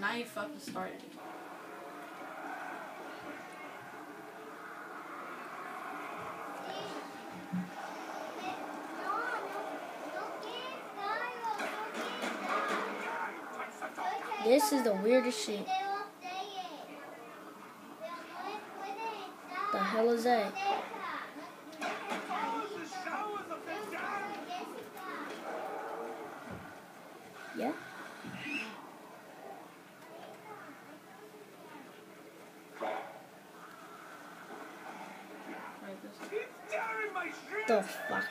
Now you fucking started. This is the weirdest shit. The hell is that? Yeah. The fuck?